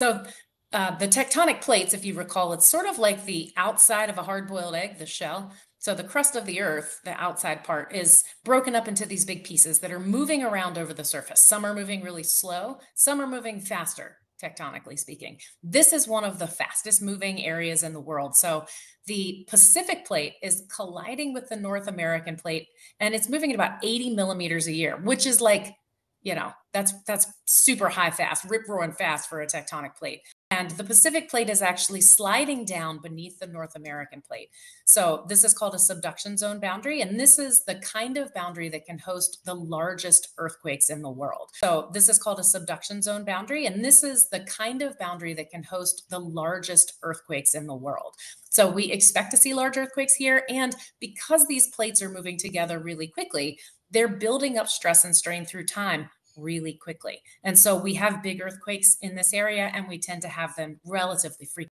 So uh, the tectonic plates, if you recall, it's sort of like the outside of a hard boiled egg, the shell. So the crust of the earth, the outside part, is broken up into these big pieces that are moving around over the surface. Some are moving really slow, some are moving faster, tectonically speaking. This is one of the fastest moving areas in the world. So the Pacific plate is colliding with the North American plate, and it's moving at about 80 millimeters a year, which is like you know that's that's super high fast rip roaring fast for a tectonic plate and the pacific plate is actually sliding down beneath the north american plate. So this is called a subduction zone boundary and this is the kind of boundary that can host the largest earthquakes in the world. So this is called a subduction zone boundary and this is the kind of boundary that can host the largest earthquakes in the world. So we expect to see large earthquakes here and because these plates are moving together really quickly they're building up stress and strain through time really quickly. And so we have big earthquakes in this area and we tend to have them relatively frequently.